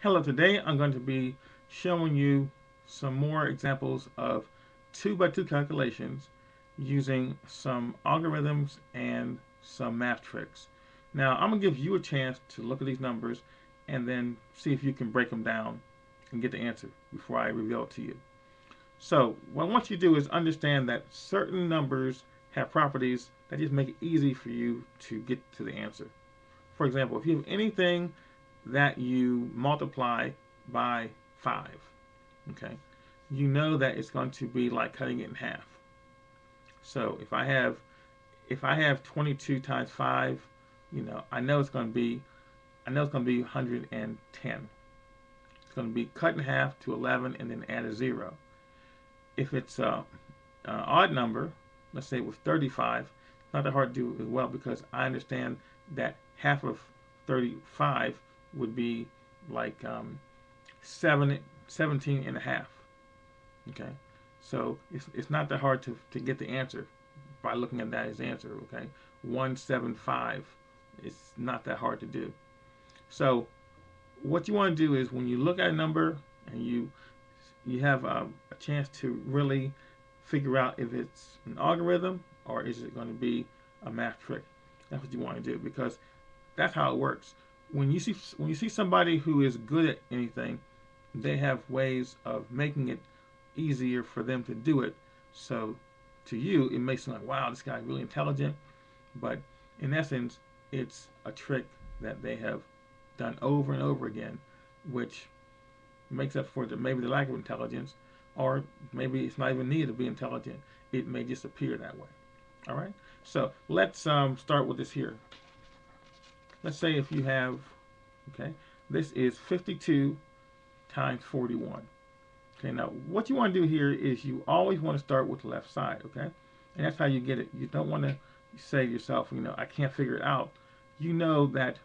Hello, today I'm going to be showing you some more examples of 2 by 2 calculations using some algorithms and some math tricks. Now I'm going to give you a chance to look at these numbers and then see if you can break them down and get the answer before I reveal it to you. So what I want you to do is understand that certain numbers have properties that just make it easy for you to get to the answer. For example, if you have anything that you multiply by 5, okay, you know that it's going to be like cutting it in half. So if I have if I have 22 times 5, you know, I know it's going to be I know it's going to be 110. It's going to be cut in half to 11 and then add a 0. If it's a, an odd number, let's say with was 35, not that hard to do as well because I understand that half of 35 would be like um, seven, 17 and a half. Okay, so it's, it's not that hard to, to get the answer by looking at that as answer. Okay, 175 it's not that hard to do. So what you want to do is when you look at a number and you you have a, a chance to really figure out if it's an algorithm or is it going to be a math trick. That's what you want to do because that's how it works when you see when you see somebody who is good at anything, they have ways of making it easier for them to do it. So to you, it may seem like, wow, this guy's really intelligent, but in essence, it's a trick that they have done over and over again, which makes up for the, maybe the lack of intelligence, or maybe it's not even needed to be intelligent. It may just appear that way. All right. So let's um, start with this here let's say if you have, okay, this is 52 times 41. Okay, now what you want to do here is you always want to start with the left side, okay? And that's how you get it. You don't want to say to yourself, you know, I can't figure it out. You know that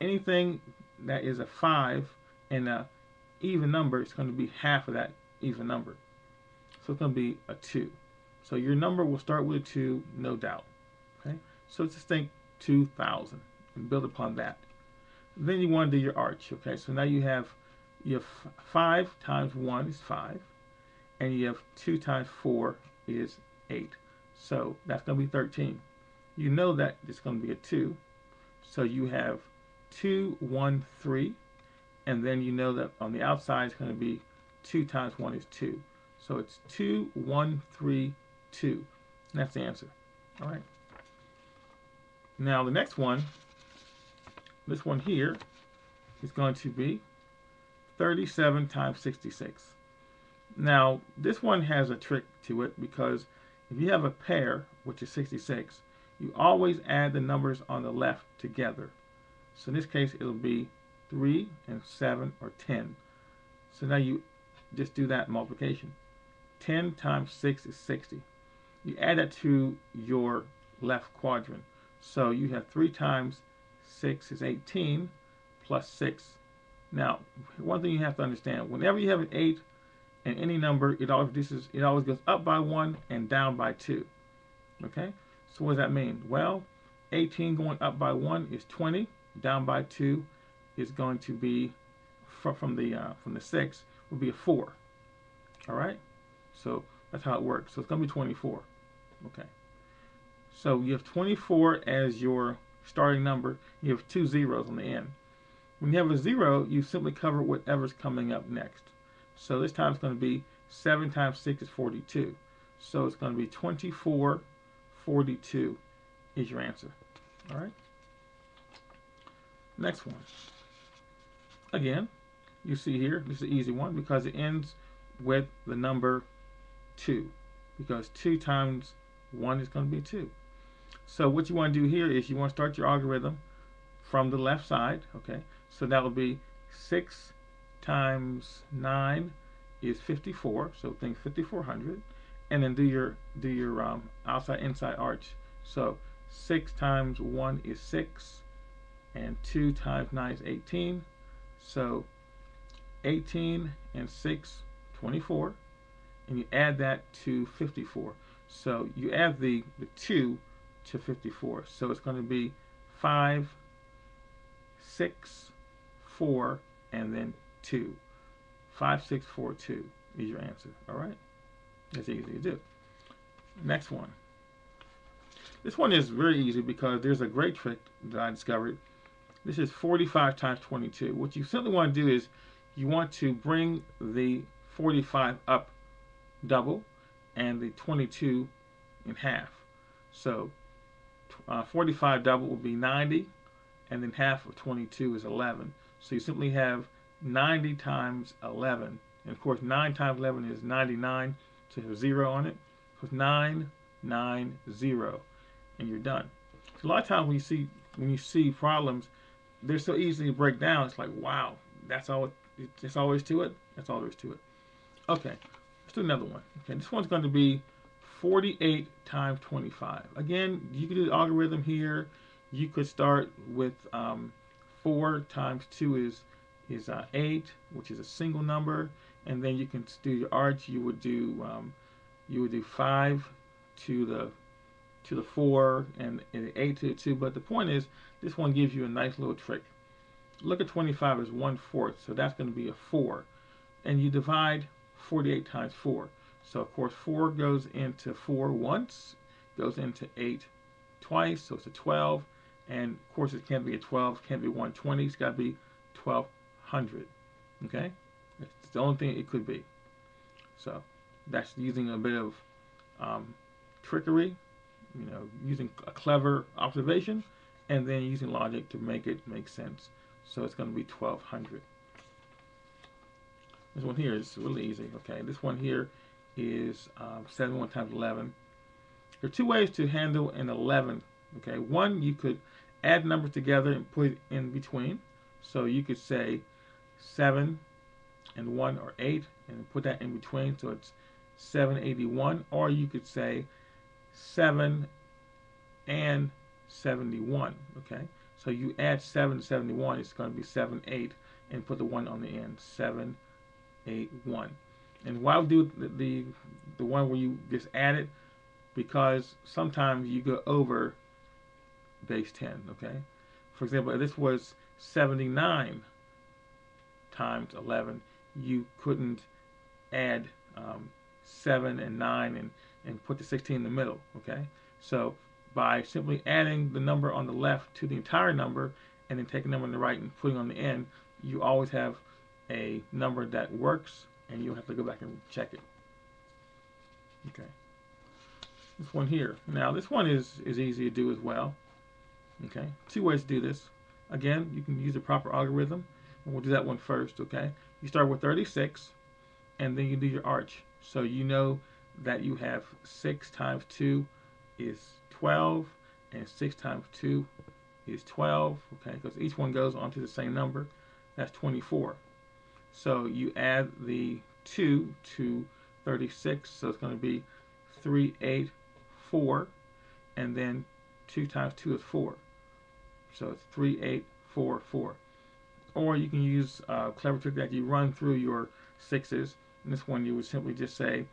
anything that is a 5 and a even number is going to be half of that even number. So it's going to be a 2. So your number will start with a 2, no doubt. Okay, so just think 2,000 and build upon that. Then you want to do your arch. Okay, so now you have you have five times one is five, and you have two times four is eight. So that's going to be 13. You know that it's going to be a two, so you have two, one, three, and then you know that on the outside it's going to be two times one is two. So it's two, one, three, two. And that's the answer. All right. Now the next one this one here is going to be 37 times 66. Now, this one has a trick to it because if you have a pair, which is 66, you always add the numbers on the left together. So in this case, it'll be 3 and 7 or 10. So now you just do that multiplication. 10 times 6 is 60. You add that to your left quadrant. So you have 3 times 6 is 18 plus 6. Now, one thing you have to understand, whenever you have an 8 and any number, it always reduces, it always goes up by 1 and down by 2. Okay? So what does that mean? Well, 18 going up by 1 is 20, down by 2 is going to be from the uh, from the 6 will be a 4. All right? So that's how it works. So it's going to be 24. Okay. So you have 24 as your starting number, you have two zeros on the end. When you have a zero, you simply cover whatever's coming up next. So this time it's going to be 7 times 6 is 42. So it's going to be 24, 42 is your answer. All right. Next one. Again, you see here, this is an easy one because it ends with the number 2. Because 2 times 1 is going to be 2. So what you want to do here is you want to start your algorithm from the left side, okay? So that would be 6 times 9 is 54, so think 5400, and then do your do your um, outside inside arch. So 6 times 1 is 6, and 2 times 9 is 18. So 18 and 6, 24, and you add that to 54. So you add the, the 2 to 54. So it's going to be 5, 6, 4, and then 2. 5642 is your answer. All right? That's easy to do. Next one. This one is very easy because there's a great trick that I discovered. This is 45 times 22. What you simply want to do is you want to bring the 45 up double and the 22 in half. So uh, 45 double will be 90 and then half of 22 is 11. So you simply have 90 times 11. And of course 9 times 11 is 99, so you have 0 on it. So it's 990 and you're done. So a lot of times when you see when you see problems, they're so easy to break down. It's like, wow, that's all. It's always to it. That's all there is to it. Okay, let's do another one. Okay, this one's going to be 48 times 25. Again, you could do the algorithm here. You could start with um, 4 times 2 is is uh, 8, which is a single number, and then you can do your arch. You would do um, you would do 5 to the to the 4 and, and 8 to the 2. But the point is, this one gives you a nice little trick. Look at 25 as 1 fourth, so that's going to be a 4. And you divide 48 times 4. So of course 4 goes into 4 once, goes into 8 twice, so it's a 12. And of course it can't be a 12, can't be 120, it's got to be 1200. Okay? It's the only thing it could be. So that's using a bit of um, trickery you know, using a clever observation and then using logic to make it make sense. So it's going to be 1200. This one here is really easy. Okay, this one here is um, 71 times 11. There are two ways to handle an 11. Okay, one you could add numbers together and put it in between. So you could say 7 and 1 or 8 and put that in between so it's 781 or you could say 7 and 71. Okay, so you add 7 to 71, it's going to be 7, 8, and put the 1 on the end. 7, 8, 1. And why do the, the, the one where you just add it? Because sometimes you go over base 10. Okay, for example, if this was 79 times 11, you couldn't add um, 7 and 9 and and put the 16 in the middle, okay? So by simply adding the number on the left to the entire number and then taking the number on the right and putting on the end, you always have a number that works and you'll have to go back and check it. Okay. This one here. Now this one is, is easy to do as well. Okay. Two ways to do this. Again, you can use the proper algorithm. And we'll do that one first, okay? You start with 36 and then you do your arch. So you know that you have 6 times 2 is 12 and 6 times 2 is 12 okay because each one goes onto the same number that's 24 so you add the 2 to 36 so it's going to be 384 and then 2 times 2 is 4 so it's 3844 or you can use a clever trick that you run through your sixes. In this one you would simply just say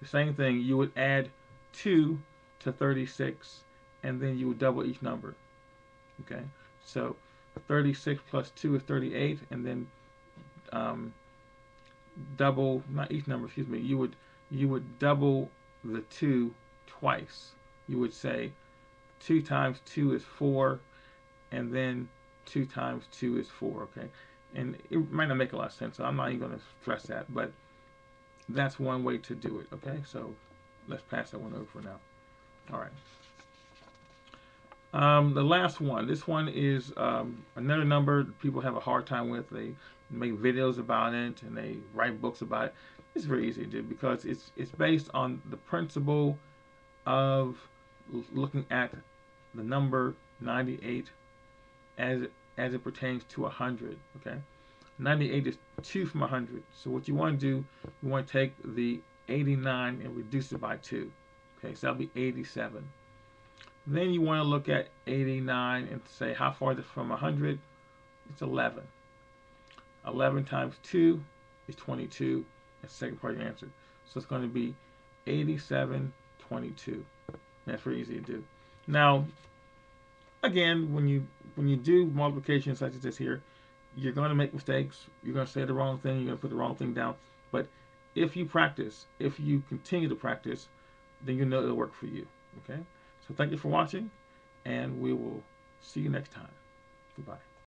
the same thing, you would add 2 to 36 and then you would double each number. Okay, so 36 plus 2 is 38 and then um, double, not each number, excuse me, you would, you would double the 2 twice. You would say 2 times 2 is 4 and then 2 times 2 is 4, okay? And it might not make a lot of sense, so I'm not even going to stress that, but that's one way to do it. Okay, so let's pass that one over for now. All right. Um, the last one. This one is um, another number people have a hard time with. They make videos about it and they write books about it. It's very easy to do because it's it's based on the principle of looking at the number 98 as as it pertains to 100. Okay. 98 is 2 from 100. So what you want to do, you want to take the 89 and reduce it by 2. Okay, so that'll be 87. Then you want to look at 89 and say how far is it from 100? It's 11. 11 times 2 is 22. That's the second part of your answer. So it's going to be 8722. That's very easy to do. Now, again, when you when you do multiplication such as this here, you're going to make mistakes. You're going to say the wrong thing. You're going to put the wrong thing down. But if you practice, if you continue to practice, then you know it'll work for you. Okay? So thank you for watching, and we will see you next time. Goodbye.